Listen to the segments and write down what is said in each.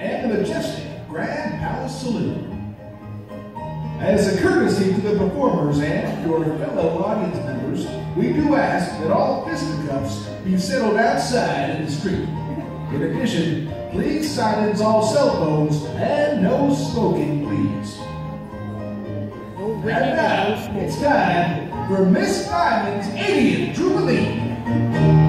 and the majestic Grand Palace Saloon. As a courtesy to the performers and your fellow audience members, we do ask that all fisticuffs be settled outside in the street. In addition, please silence all cell phones and no smoking, please. And now, it's time for Miss Diamond's 80th Jubilee.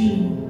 Who